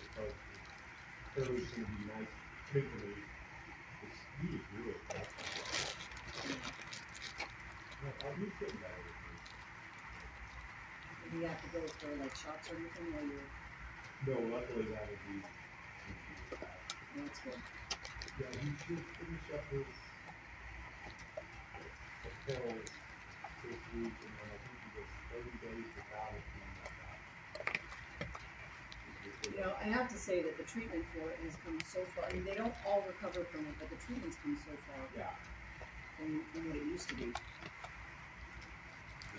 because the Thursday's gonna be nice, particularly, it's, you just do it. that's all. No, I'll be sitting there with you. Do you have to go for like shots or anything while you're, No, luckily that would be. it's good. Yeah, he should finish up his. The pill this week, and then I think he goes thirty days without it. You know, I have to say that the treatment for it has come so far, I mean, they don't all recover from it, but the treatment's come so far Yeah, from, from what it used to be.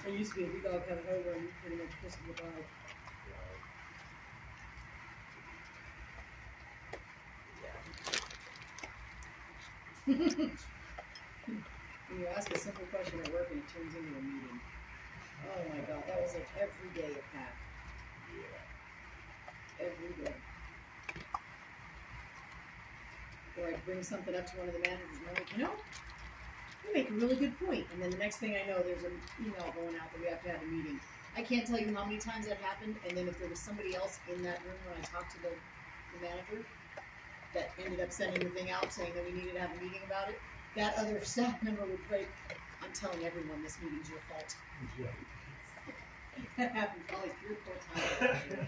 It used to be a big dog coming over and pretty much kissing the dog. yeah. When you ask a simple question at work and it turns into a meeting. Oh my god, that was like every day at PACC, Yeah. Every day. Or I'd bring something up to one of the managers and I'm like, you know, you make a really good point. And then the next thing I know, there's an email going out that we have to have a meeting. I can't tell you how many times that happened. And then if there was somebody else in that room when I talked to the, the manager that ended up sending the thing out saying that we needed to have a meeting about it, that other staff member would break. I'm telling everyone this meeting's your fault. Yeah. That happened probably three or four times.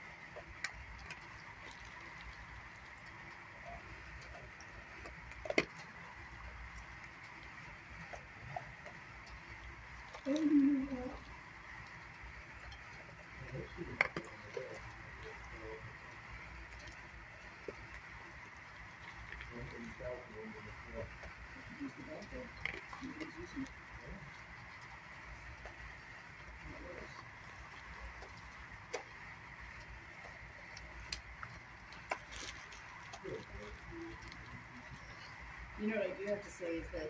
You know what I do have to say is that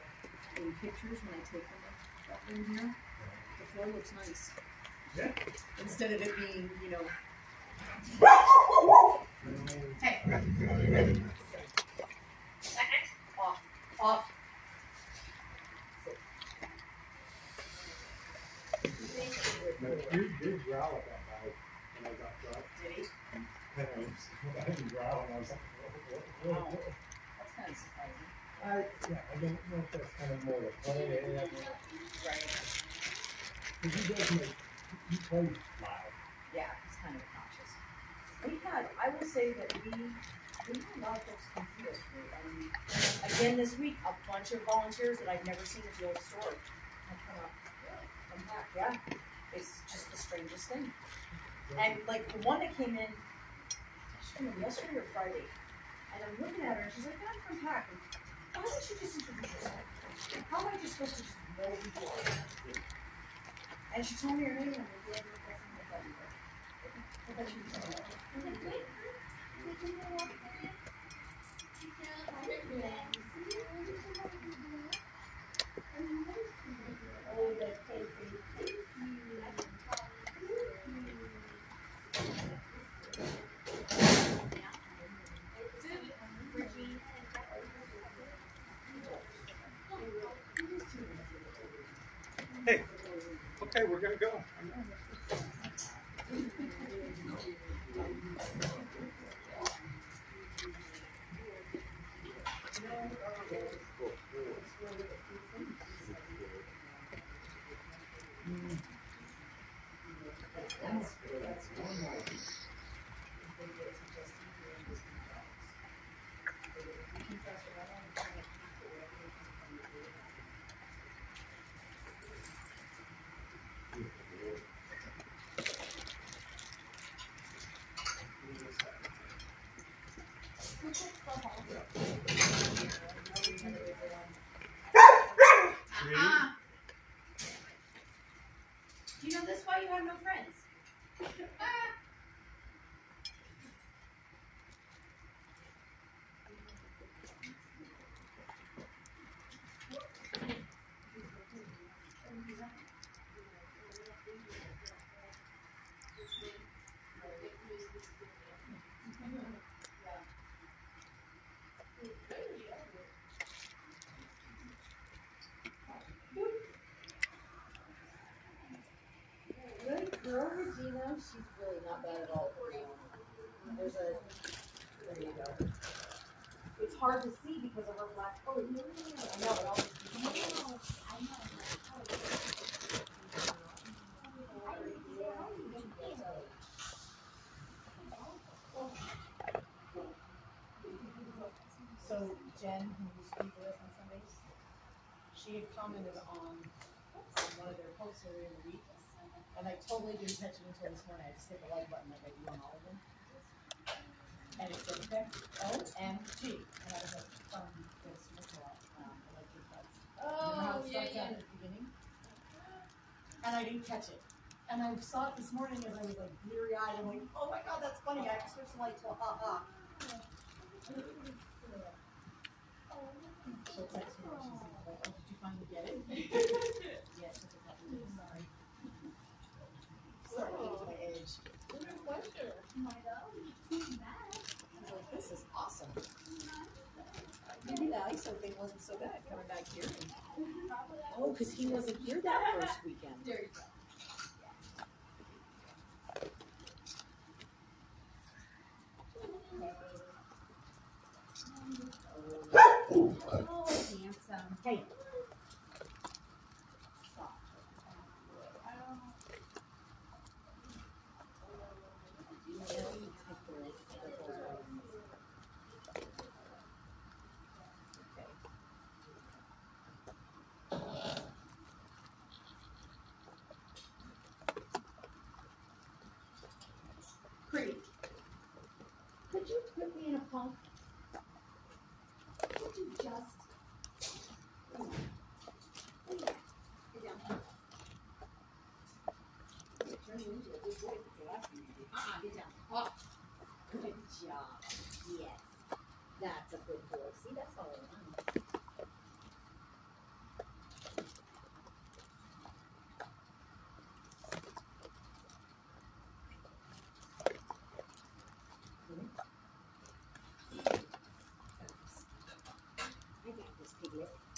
in pictures, when I take them up in here, the floor looks nice. Yeah. Instead of it being, you know, Hey. off, off. No, he did growl at that guy when I got dropped. Did he? And I was, I didn't growl, and I was like, what, what, what, what? That's kind of oh. surprising. I, yeah, I don't know if that's kind of more of a play, yeah, Right. because he does make, he plays loud. Yeah, he's kind of obnoxious. We had, I will say that we, we had a lot of folks come through this again, this week, a bunch of volunteers that I've never seen at the old store have come up. Come back, yeah. It's just the strangest thing. And like the one that came in, she came in yesterday or Friday, and I'm looking at her and she's like, I'm from PACC. Why don't you just introduce yourself? How am I just supposed to just know who you are? And she told me her name and I'm like, yeah, that's not that either. I thought she was something else. I was like, oh, that's crazy. Okay, we're gonna go. That's, that's one she's really not bad at all. There's a, there you go. It's hard to see because of her black Oh, I know, So Jen, who used to be with us on Sundays, she had commented on, on one of their posts earlier in the week and I totally didn't catch it until this morning. I just hit the like button like I do on all of them. And it said effect O M G. And I was like, from this Nicola, um, electric. Remember how Oh, yeah, yeah. at the beginning? And I didn't catch it. And I saw it this morning as I was like bleary eyed. I'm like, oh my god, that's funny. I switched the light to a ha ha. She'll text me. She's like, oh, did you finally get it? yes, it's a couple of minutes, sorry. Sorry, to my age. pleasure. My love. I was like, this is awesome. Maybe the ISO thing wasn't so bad coming back here. Oh, because he wasn't here that first weekend. There you go. Oh, handsome. Hey. Put me in a pump? Could you just? Uh-uh, get down. Up. Good job. Yes. That's a good boy. See, that's all I want. Got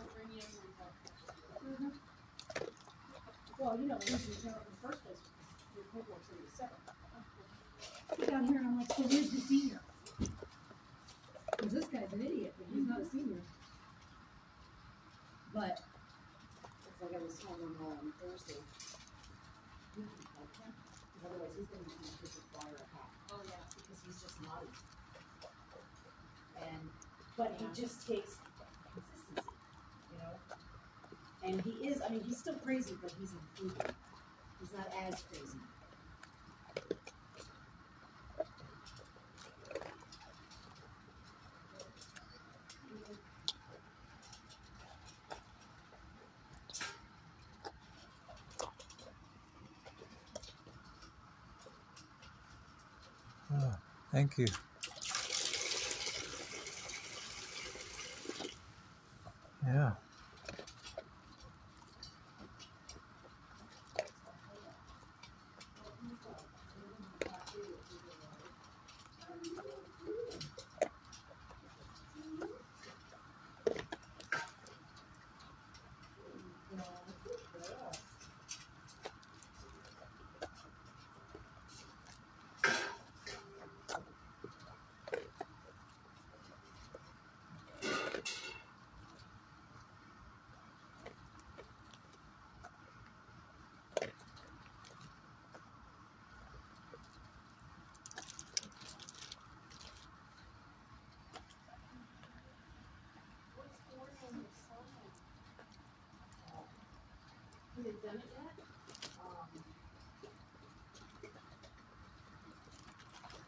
You Well, you know, the reason you in the first place was your paperwork said it was seven. Get down here and I'm like, so where's the senior? Cause this guy's an idiot, but he's not a senior. But, It's like I was telling him on Thursday. He can help him, because otherwise he's gonna become a freaking flyer a cop, Oh, yeah. because he's just naughty. And, but he just takes And he is, I mean, he's still crazy, but he's improving. He's not as crazy. Ah, thank you. Done it yet? Um,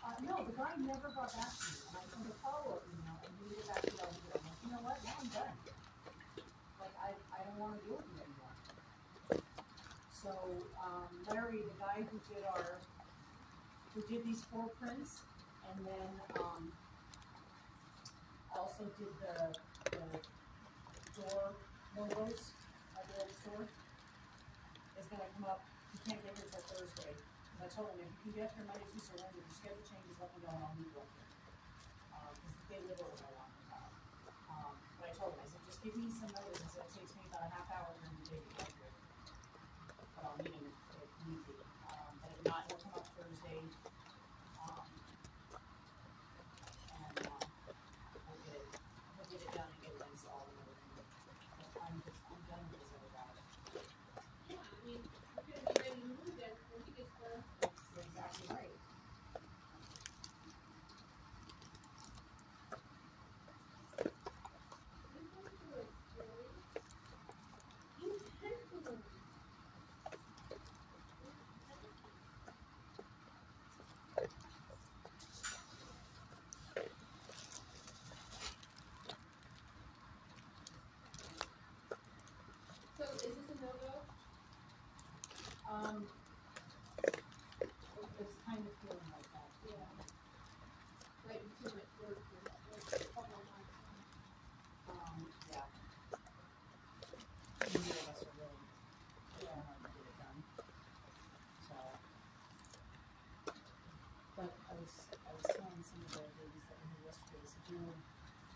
Uh, no, the guy never got back to me, I sent a follow-up email, and he did back to me, I'm like, you know what, now I'm done. Like, I, I don't wanna deal with you anymore. So, um, Larry, the guy who did our, who did these four prints, and then, um, also did the, the door logos at the store, is gonna come up, he can't get here till Thursday. And I told him, if you can get here Monday, Tuesday, Wednesday, if your schedule changes, let me know and I'll meet you up here. Um, cause they live over by one time. Um, but I told him, I said, just give me some notice, I said, it takes me about a half hour during the day to get here. But I'll meet him if, if need be, um, but if not, he'll come up Thursday, um. And, um, we'll get it, we'll get it done and get it installed and everything. But I'm just, I'm done with this other guy. Yeah, I mean, you're gonna be ready to move there before he gets there. That's exactly right. So is this a no-go? Um, it's kind of feeling like that. Yeah. Right, too much work for that, like, a couple of months. Um, yeah. Neither of us are really, we don't want to get it done. So. But I was, I was telling some of the ladies that were yesterday, said, you know,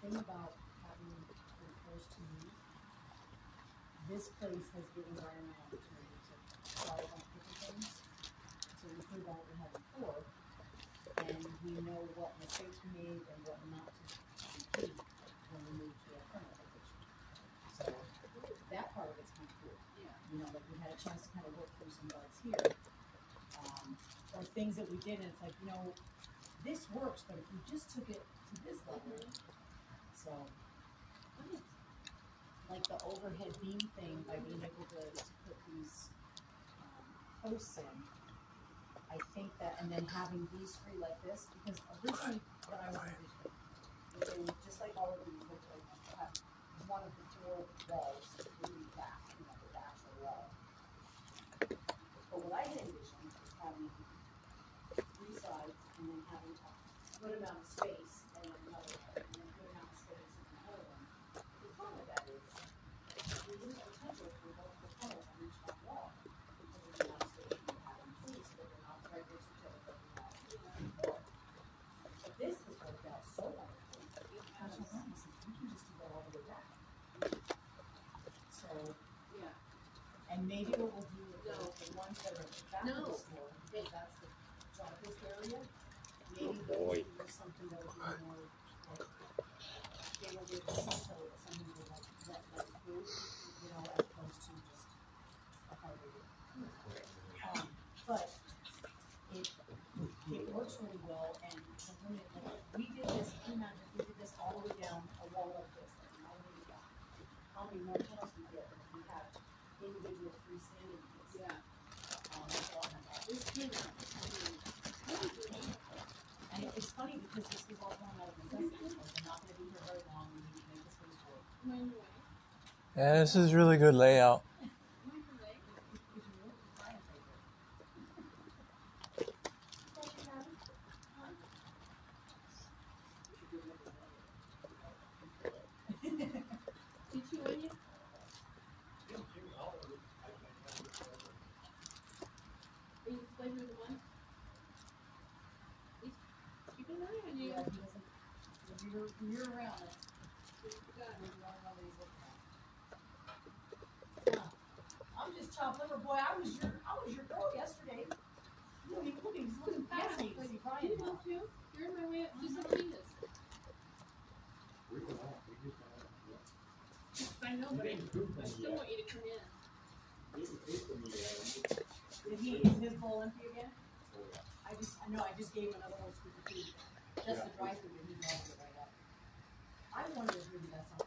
thing about having been forced to move, this place has given Brian an opportunity to try a bunch of different things. So we out what we had before, and we know what mistakes we made and what not to repeat when we move to a permanent location. So that part of it's kind of cool. Yeah. You know, like we had a chance to kind of work through some bugs here. Um, or things that we did, and it's like, you know, this works, but if we just took it to this level, so. Like the overhead beam thing, by being able to, to put these, um, posts in. I think that, and then having these three like this, because originally what I was envisioning, just like all of these, which I have one of the four walls would be back, you know, the actual wall. But what I had envisioned is having three sides and then having a good amount of space and another, and then a amount of space in another one. The problem with that is, we lose potential for multiple tunnels on each back wall, because of the amount of space you have in between, that they're not right next to each other, but they're not, you know, before. This has worked out so wonderfully, and I was like, "Oh, we can just do that all the way back. So, Yeah. and maybe what we'll do with the, No. the ones that are at the back of the store, because that's the darkest area, maybe Oh, boy. Those would be something that would be more, like, they will be able to see so it's something that like, let, let through, you know, as opposed to just a hardware. Um, but it, it works really well, and the limit, like, we did this, can you imagine, if we did this all the way down a wall like this, like, all the way down. How many more tunnels we get if we have individual freestanding ones? Yeah. Um, that's all I have. This kid, I mean, really good. And it- it's funny because this is all going out of necessity, like, we're not gonna be here very long, we need to make this place work. Mind the way. Yeah, this is really good layout. Mind the way. If you look at Brian's right there. Thank you, Abby. Huh? an eye on you. Yeah, he doesn't, when you're, when you're around, it's, it's good, when you don't know what he's looking at. Huh. I'm chopped liver, boy, I was your, I was your girl yesterday. You don't look, looking past me, because he You crying know too? You're in my way up to Salinas. We went out, we just went out. yeah. I know, but I, I still want you to come in. Didn't prove them yet. Did he, is his bowl empty again? Oh, yeah. I just, I know, I just gave him another one scoop of food, just the Yeah. dry food, and he gobbled it right up. I wonder if maybe that's not